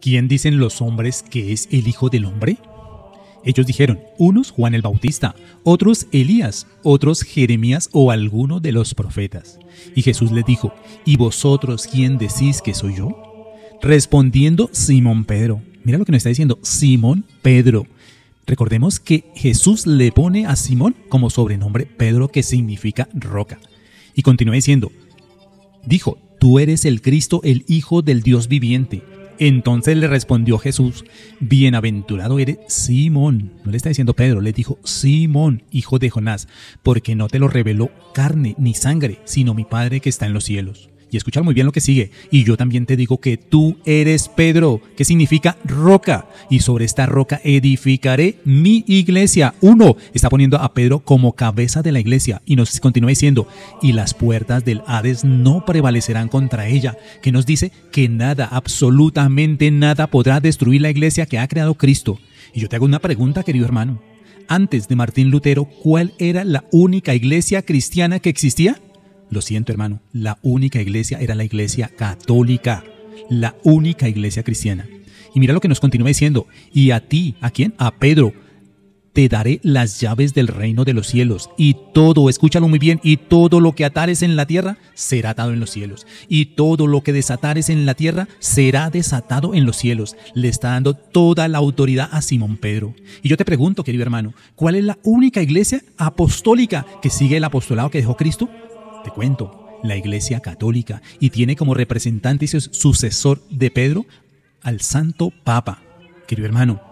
¿quién dicen los hombres que es el Hijo del Hombre? Ellos dijeron, unos Juan el Bautista, otros Elías, otros Jeremías o alguno de los profetas. Y Jesús les dijo, ¿y vosotros quién decís que soy yo? Respondiendo Simón Pedro. Mira lo que nos está diciendo, Simón Pedro. Recordemos que Jesús le pone a Simón como sobrenombre Pedro que significa roca. Y continúa diciendo, dijo, tú eres el Cristo, el Hijo del Dios viviente. Entonces le respondió Jesús, bienaventurado eres Simón. No le está diciendo Pedro, le dijo Simón, hijo de Jonás, porque no te lo reveló carne ni sangre, sino mi Padre que está en los cielos. Y escuchar muy bien lo que sigue. Y yo también te digo que tú eres Pedro, que significa roca. Y sobre esta roca edificaré mi iglesia. Uno está poniendo a Pedro como cabeza de la iglesia. Y nos continúa diciendo, y las puertas del Hades no prevalecerán contra ella. Que nos dice que nada, absolutamente nada podrá destruir la iglesia que ha creado Cristo. Y yo te hago una pregunta, querido hermano. Antes de Martín Lutero, ¿cuál era la única iglesia cristiana que existía? Lo siento, hermano, la única iglesia era la iglesia católica, la única iglesia cristiana. Y mira lo que nos continúa diciendo, y a ti, ¿a quién? A Pedro, te daré las llaves del reino de los cielos, y todo, escúchalo muy bien, y todo lo que atares en la tierra será atado en los cielos, y todo lo que desatares en la tierra será desatado en los cielos. Le está dando toda la autoridad a Simón Pedro. Y yo te pregunto, querido hermano, ¿cuál es la única iglesia apostólica que sigue el apostolado que dejó Cristo? Te cuento, la Iglesia Católica y tiene como representante y sucesor de Pedro al Santo Papa. Querido hermano,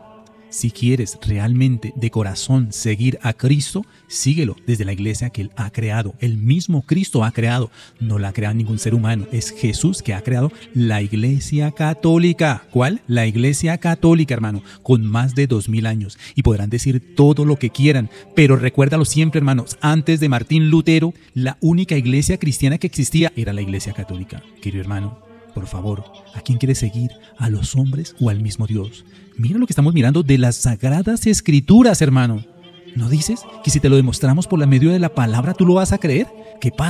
si quieres realmente de corazón seguir a Cristo, síguelo desde la iglesia que Él ha creado. El mismo Cristo ha creado. No la ha creado ningún ser humano. Es Jesús que ha creado la iglesia católica. ¿Cuál? La iglesia católica, hermano, con más de dos mil años. Y podrán decir todo lo que quieran. Pero recuérdalo siempre, hermanos. Antes de Martín Lutero, la única iglesia cristiana que existía era la iglesia católica. Querido hermano, por favor, ¿a quién quieres seguir? ¿A los hombres o al mismo Dios? Mira lo que estamos mirando de las sagradas escrituras, hermano. ¿No dices que si te lo demostramos por la medio de la palabra tú lo vas a creer? ¿Qué pasa?